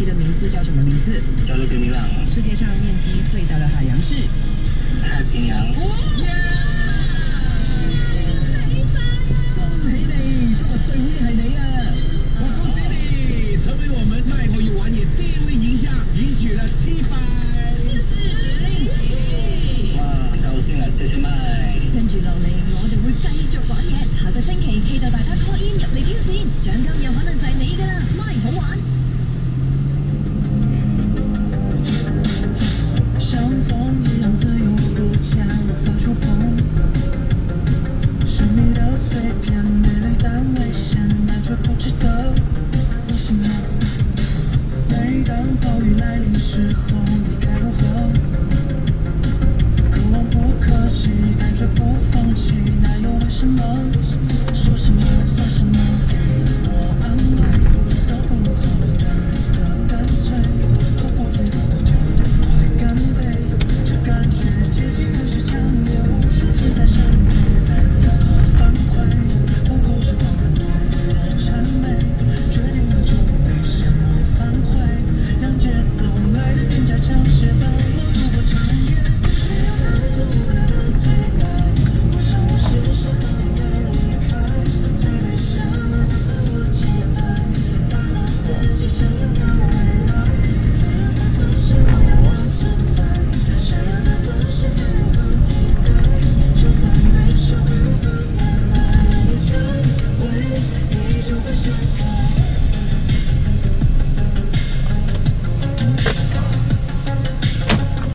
你的名字叫什么？名字叫做格米朗。世界上面积最大的海洋是太平洋。